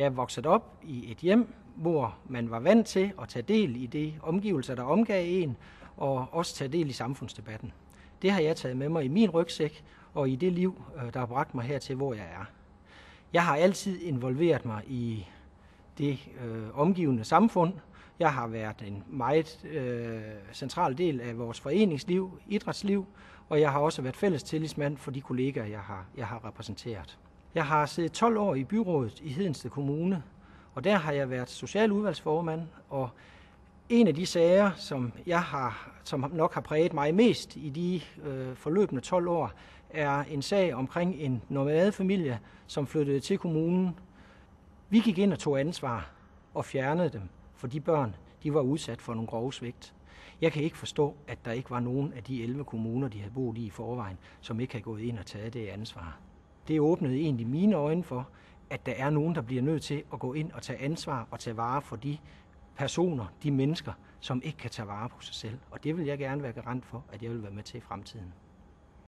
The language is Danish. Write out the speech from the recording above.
Jeg er vokset op i et hjem, hvor man var vant til at tage del i det omgivelser, der omgav en, og også tage del i samfundsdebatten. Det har jeg taget med mig i min rygsæk og i det liv, øh, der har bragt mig hertil, hvor jeg er. Jeg har altid involveret mig i det øh, omgivende samfund. Jeg har været en meget øh, central del af vores foreningsliv, idrætsliv, og jeg har også været fælles tillidsmand for de kollegaer, jeg har, jeg har repræsenteret. Jeg har siddet 12 år i byrådet i Hedensted Kommune, og der har jeg været socialudvalgsformand, og en af de sager, som jeg har, som nok har præget mig mest i de øh, forløbende 12 år, er en sag omkring en nomadefamilie, som flyttede til kommunen. Vi gik ind og tog ansvar og fjernede dem, for de børn de var udsat for nogle grove svigt. Jeg kan ikke forstå, at der ikke var nogen af de 11 kommuner, de havde boet i i forvejen, som ikke havde gået ind og taget det ansvar. Det åbnede egentlig mine øjne for, at der er nogen, der bliver nødt til at gå ind og tage ansvar og tage vare for de personer, de mennesker, som ikke kan tage vare på sig selv. Og det vil jeg gerne være garant for, at jeg vil være med til i fremtiden.